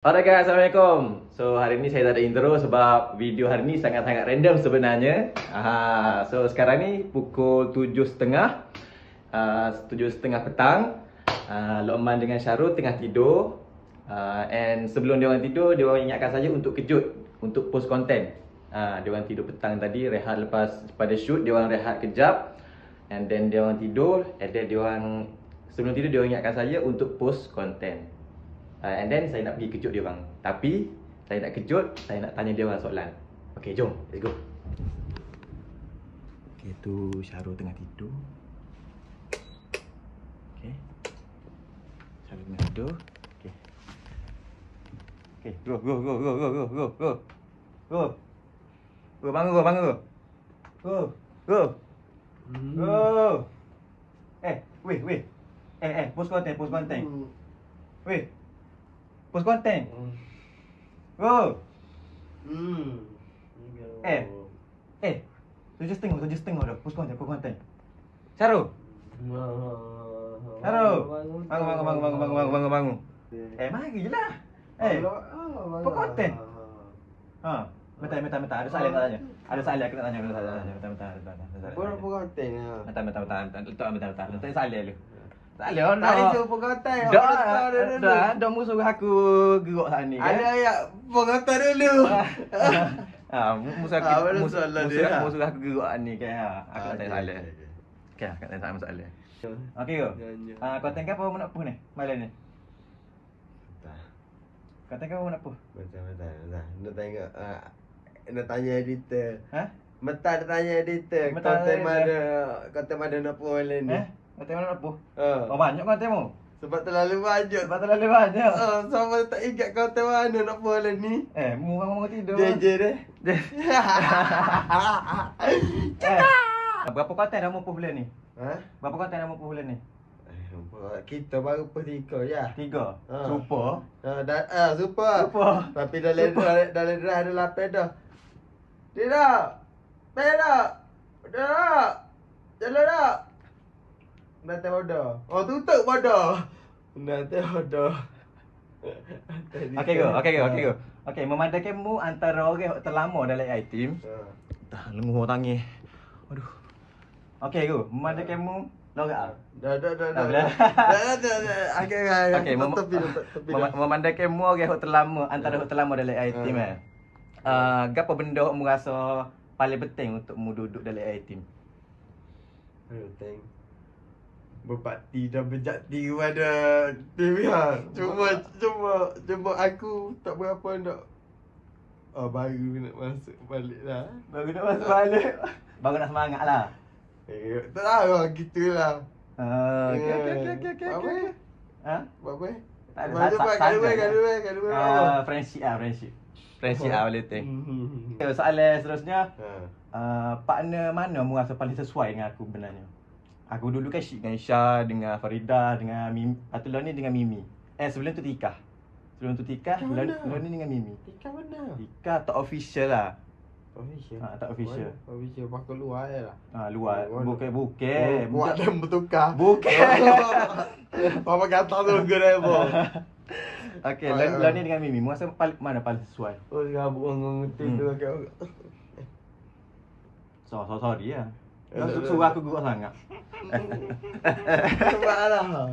Alright guys, Assalamualaikum. So hari ni saya tak ada intro sebab video hari ni sangat-sangat random sebenarnya. Aha, So sekarang ni pukul 7.30 uh, 7.30 petang. Uh, Lokman dengan Syarul tengah tidur. Uh, And sebelum dia orang tidur, dia orang ingatkan saja untuk kejut Untuk post konten uh, Dia orang tidur petang tadi, rehat lepas pada shoot Dia orang rehat kejap. And then dia orang tidur And then dia orang Sebelum tidur dia orang ingatkan saya untuk post konten Uh, and then saya nak pergi kejut dia orang. Tapi saya nak kejut, saya nak tanya dia orang soalan. Okay, jom. Let's go. Okay, tu Syarul tengah tidur. Okay. Syarul tengah tidur. Okay. Okay, go, go, go, go, go, go, go, go. Go. Go, bangun, go, bangun, go. Go, go. Go. Eh, weh, weh. Eh, eh, post konten, post konten. Weh. Post konten. Go. Hmm. Eh. Eh. Tujuh setengah, tujuh setengah dah. Post konten, post konten. Syarul. Syarul. Bangun, bangun, bangun, bangun, bangun, bangun, bangun, bangun. Eh, mari je lah. Eh, Post konten. ha. Bentar, bentar, bentar. Ada soalan nak tanya. Ada soalan aku nak tanya. Ada soalan nak tanya. Bentar, bentar, bentar. bentar, Apa nak bentar. konten ah? Bentar, bentar, bentar. Bentar, bentar, bentar. bentar. Nak tanya soalan dulu. Soalan, oh, Tak nak. ada konten. Dah, dah, dah musuh aku geruk sana ni kan. Ada ayat konten dulu. Ah, musuh aku Ah, musuh, musuh, dia? musuh aku geruk ni kan. Ha. Aku nak tanya soalan. Okey, aku nak tanya soalan soalan. Okey ke? Nyanyi. Ah, kau tengok apa nak apa ni? Malam ni. Kau tengok apa nak apa? Betul betul. Nak tengok ah, nak tanya editor. Ha? Meta nak tanya editor. Konten tanya mana konten mana nak buat malam ni? Kau tengok nak apa? Ha. Oh, banyak kau tengok. Sebab terlalu banyak. Sebab terlalu banyak. Oh, sama tak ingat konten mana nak malam ni? Eh, mu bangun tidur. Dia je deh. Eh, berapa konten dah mu bulan ni? Ha? Berapa konten dah mu bulan ni? Eh, Kita baru pertiga ya. Tiga. Ha. Super. Ha, dah, ah, super. Super. Tapi dalam Super. dalam dalam ada lapan dah. Tidak. Tidak. Tidak. Jalan tak? Nanti bodoh. Oh, tutup bodoh. Nanti bodoh. Okey go, okey go, okey go. Okey, memandangkan mu antara orang yang terlama dalam AI team. Ha. Dah lemah tangi. Aduh. Okey go, memandangkan mu logat. Dah dah dah Dah dah. Dah dah dah. Okey okey. Okey, mem- tepi tepi memandangkan mu orang yang terlama antara orang terlama dalam AI team eh. Ah, gapo benda mu rasa paling penting untuk mu duduk dalam AI team? Thank. Berbakti dan berjakti kepada tim ya. Cuma cuma cuma aku tak berapa nak Oh, baru nak masuk balik lah. Baru nak masuk balik. Baru nak semangat lah. Eh, tak tahu lah, gitulah. Ah, okey Eh, okey okey okey okey. apa eh? Ha? Buat apa? Tak ada, Buat sa- apa? sa- Kali saja. weh, kali weh, kali weh. Ah, friendship ah, friendship. Friendship ah boleh teng. Hmm. Okay, soalan seterusnya, Ha. uh, partner mana mu rasa paling sesuai dengan aku sebenarnya? Aku dulu kan syik dengan Isha, dengan Farida, dengan Mimi. Lepas tu lawan ni dengan Mimi. Eh, sebelum tu Tika. Sebelum tu Tika, lawan ni dengan Mimi. Tika mana? Tika tak official lah. Official. Ha, tak official. Mana? Official pakai luar je lah. Ha, luar. Oh, Bukan-bukan. Oh, kuat dan bertukar. Bukan. Apa kata tu gerai? Okay, Oh, lawan ya. ni dengan Mimi. Mu rasa paling, mana paling sesuai? Oh, orang ngerti Hmm. tu agak. So, so sorry lah. Eh, Kau su- suruh aku gurau sangat. Cepatlah.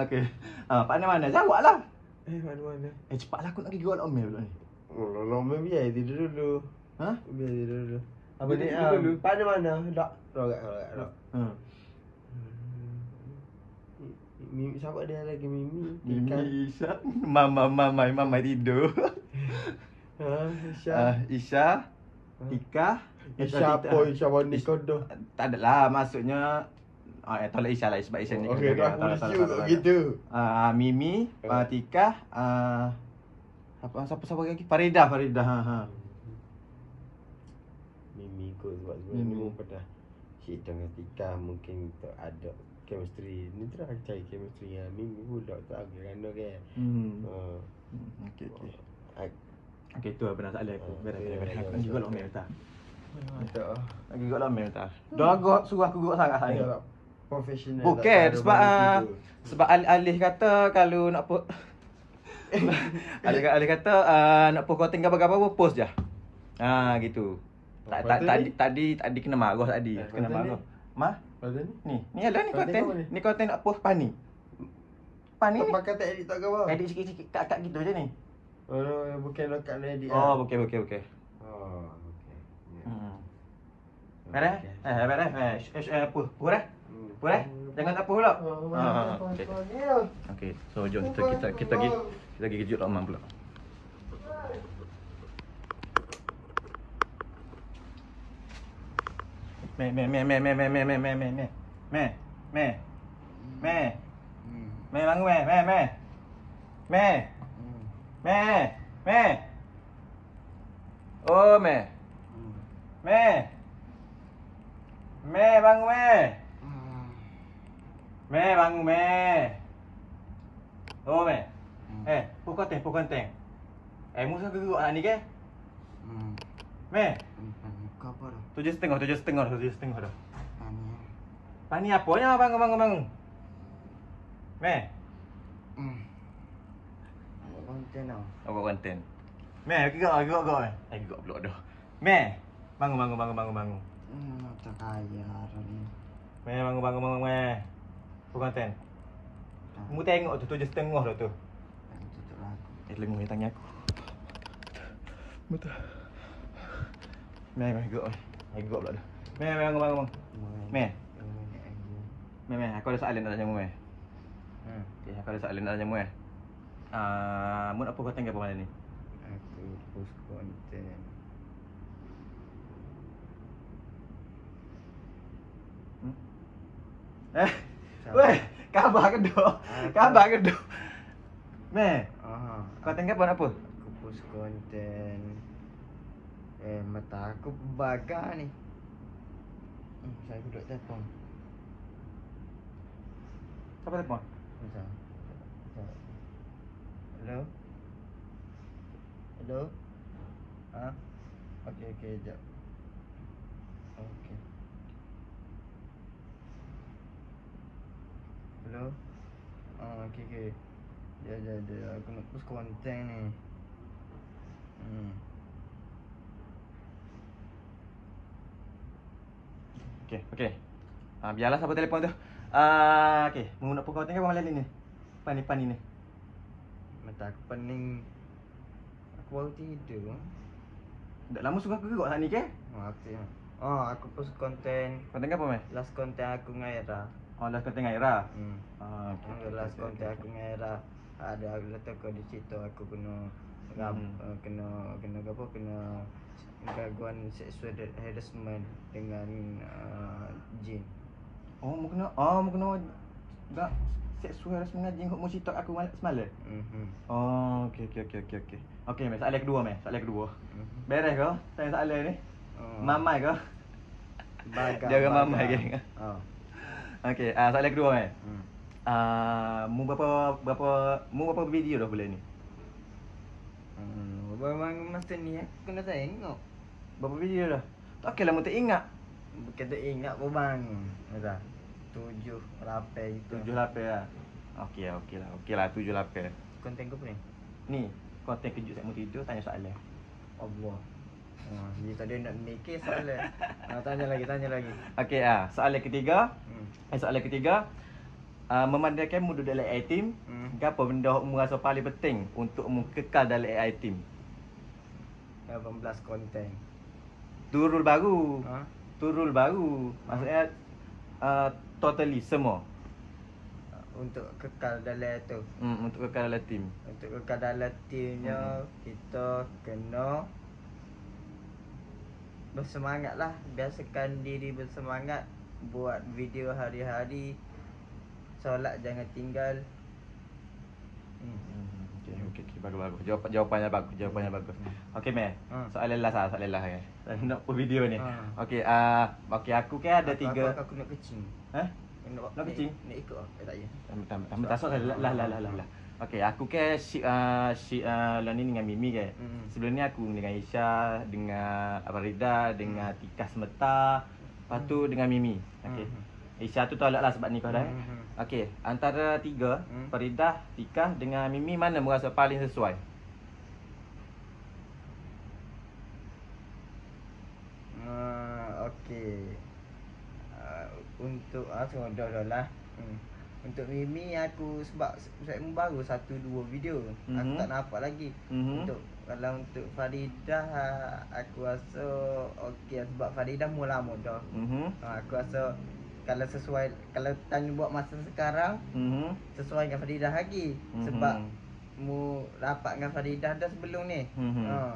Okay. Ha, partner mana? Jawab lah. Eh, mana-mana. Eh, cepatlah aku nak pergi gurau Omel pula ni. Oh, lama biar tidur dulu. Ha? Biar tidur dulu. Apa ni? dulu. Pada mana? Tak. Rogat, rogat, rogat. Hmm. Mimi siapa dia lagi Mimi? Mimi. Isha. Mama, mama, mama tidur. Ha, Isha. Uh, Isha. Tika. Isya apa Isya warna kodoh Tak adalah maksudnya Oh, eh, tolak Isya lah sebab Isya ni Okey, dah aku lucu gitu uh, Mimi, eh. ah, Fatika, Uh, ah, apa, Siapa siapa lagi? Farida, Farida ha, ha. Mimi kot sebab sebab ni pun pernah Cik dengan Tika mungkin tak ada chemistry. Ni tu aku cari chemistry ya. Mimi pula tak aku kerana kan. Hmm. Hmm, okey, okey. Okey, tu lah penasaran aku Berat, berat, berat Aku. juga lah, Mimi, betul lagi gok lama tah. Hmm. Dah gok suruh aku gok sarah hari. Profesional. Bukan sebab uh, sebab Alih kata kalau nak po Alih, alih kata uh, nak pokok tinggal bagapa apa post je. Ha gitu. Tak tak tadi tadi tadi kena marah tadi. Eh, kena marah. Ma? Ni. Ni ada ni konten. Ni konten nak post panik. Pani ni. Pakai tak edit tak apa. Edit sikit-sikit kat kat gitu je ni. Oh, bukan lokat edit. Oh, bukan, bukan, bukan Oh. Beres? Okey. Eh, beres. Eh, eh, puh, puh dah. Hmm. Puh dah. Jangan tak puh pula. Oh, Ah, mana okey. ah? So jom kita kita kita pergi kita pergi kejut Rahman pula. Me me me me me me me me me me me me me me Hmm. me bangun me me me me Hmm. me me oh me Hmm. Me me bangun me Hmm. me bangun me oh me Hmm. eh pukul konten pukul konten eh musa geruk anak ni ke Hmm. me Hmm. Kau apa dah? tujuh setengah tujuh setengah tujuh setengah dah Tanya. Pani apanya bangun bangun bangun me Hmm. Buat konten tau. Awak konten. Me, gerak gerak gerak. Eh, gerak pula dah. Me. Bangun bangun bangun bangun bangun. Hmm, tak kaya dah ni. Me bangun bangun bangun me. Apa konten? Kamu tengok tu tujuh setengah dah tu. Tutup lagu. Eh, lenguh ni tangan aku. Betul. Me, me gerak. Eh, gerak pula dah. Me, me bangun bangun bangun. Me. Me, me, aku ada soalan nak tanya mu me. Hmm. Okay, aku ada soalan nak tanya mu eh. Ah, mu nak apa konten ke apa malam ni? Aku post konten. Hmm? Eh, weh, khabar ke doh? Khabar ke doh? Me, Aha. konten ke apa nak apa? Aku post konten. Eh, mata aku baga ni. Hmm, saya duduk telefon. Siapa telefon? Bentar. Hello? Hello? Ha? Okey, okey, jap. Okey. Hello? Ah, okey, okey. Ya, ya, ya. Aku nak post konten ni. Hmm. Okey, okey. Ah, biarlah siapa telefon tu. Ah, okey. Mu nak apa konten ke apa malam ni? Pani pani ni. Mata aku pening. Aku baru tidur. Dah lama suka aku gerak saat ni ke? Oh, aku tengok. Oh, aku post konten. Konten ke apa me? Last konten aku dengan Era. Oh, last konten dengan Ira. Hmm. Ah. Okay, last konten aku dengan Era. Ada aku letak kau di situ aku kena ram, Hmm. uh, kena kena apa kena gangguan seksual harassment dengan uh, jin. Oh, mu kena oh, mu kena dak seksual rasa mengaji hok mu cerita aku mal- semalam. Mhm. Oh, okey okey okey okey okey. Okey, me soalan kedua me, soalan kedua. Mhm. Beres ke? Tanya soalan ni. Oh. Mamai ke? Baga. Baga. mamai ke? Oh. Okey, ah soalan kedua me. Hmm. Ah, mu berapa berapa mu berapa video dah bulan ni? Hmm. Memang masa ni aku kena tengok. Berapa video dah? Tak okey lah mu tak ingat. Bukan tak ingat pun bang. Masa tujuh, lapan itu. Tujuh lapan lah. Okey lah, okey lah. Okey lah, tujuh lapan. Konten kau apa ni? Ni, konten kejut saya mu tidur tanya soalan. Allah. Ha, dia tadi nak mikir soalan. Ha, tanya lagi, tanya lagi. Okey ah, soalan ketiga. Hmm. Eh, soalan ketiga. Uh, memandangkan mu duduk dalam AI team, Hmm. apa benda mu rasa paling penting untuk mu kekal dalam AI team? 18 konten. Turul baru. Ha? Turul baru. Maksudnya uh, totally semua. Untuk kekal dalam tu. Hmm, untuk kekal dalam team. Untuk kekal dalam teamnya, kita kena bersemangat lah. Biasakan diri bersemangat. Buat video hari-hari. Solat jangan tinggal. Hmm. Hmm, okey okey okey bagus bagus. Jawapan jawapannya bagus, jawapannya bagus. Okey meh. Ha. Soalan last ah, soalan last eh. Nak apa video ni? Ha. Okey ah okey aku kan ada Aku- tiga. Aku, aku, nak kecing. Hah? Nak, Nak kecing? Nak ikut ah. Eh, tak ya. Tak tak tak tak lah lah lah lah lah. lah. Okey, aku ke si uh, si uh, lah ni dengan Mimi ke. Mm. Sebelum ni aku dengan Isha, dengan Abarida, dengan Tika Semeta, lepas tu dengan Mimi. Okey. Mhm. Isya tu tolak lah sebab nikah dah. Hmm, eh. hmm. Okey, antara tiga, Hmm. Faridah, Tika dengan Mimi mana merasa paling sesuai? Uh, Okey. Uh, untuk ah uh, dah dah lah. Hmm. Untuk Mimi aku sebab saya baru satu dua video. Mm-hmm. Aku Mhm. tak nampak lagi. Mhm. Untuk kalau untuk Faridah ah, aku rasa okey sebab Faridah mula lama dah. Mhm. Uh, aku rasa kalau sesuai kalau tanya buat masa sekarang Mhm. sesuai dengan Faridah lagi Mhm. sebab mu rapat dengan Faridah dah sebelum ni. Mhm. Ha.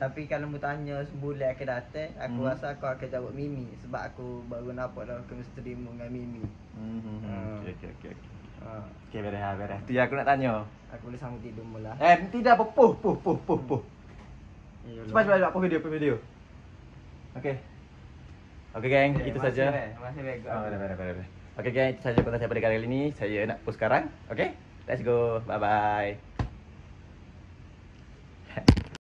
Tapi kalau mu tanya sebulan akan datang, aku Mhm. rasa aku akan jawab Mimi sebab aku baru nampak dah chemistry mu dengan Mimi. Mhm. Okey okey okey. okey. Ha. Okey, beres ah, beres. Tu yang aku nak tanya. Aku boleh sambung tidur mula. Eh, tidak apa puh puh puh puh puh. Iyalah. Cepat cepat cepat video video. Okey. Okey geng, Okay, itu saja. baik, Masih baik. Oh, beres beres beres. Okey geng, itu saja konten saya pada kali ini. Saya nak push sekarang. Okey? Let's go. Bye bye.